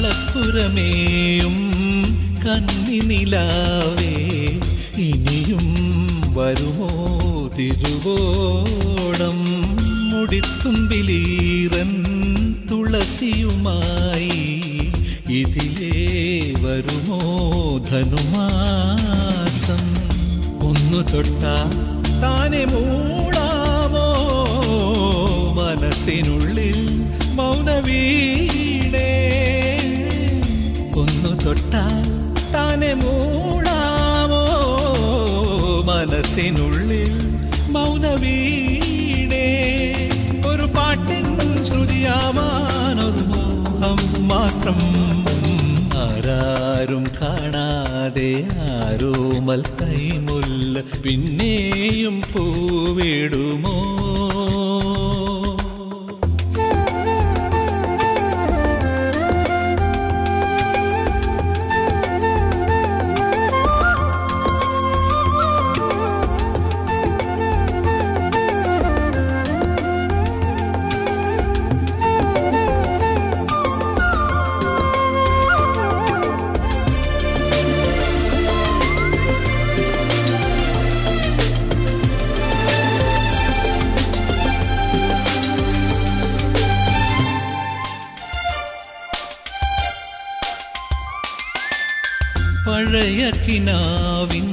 നിറമേയും കന്നി നിലാവേ ഇനിയും വരുമോ തിരുവോണം? മുടിത്തുമ്പിലീറൻ തുളസിയുമായി ഇതിലേ വരുമോ ധനുമാസം? ഒന്നു തൊട്ടാ താനെ തൊട്ടാൽ താനെ മൂളാമോ? മനസ്സിനുള്ളിൽ മൗനവീണേ. ഒരു പാട്ടിൻ ശ്രുതിയാവാനൊരു മോഹം മാത്രം ആരാരും കാണാതെ ആരോമൽ കൈമുല്ല. പിന്നെയും പൂവിടുമോ? പഴയ കിനാവിൻ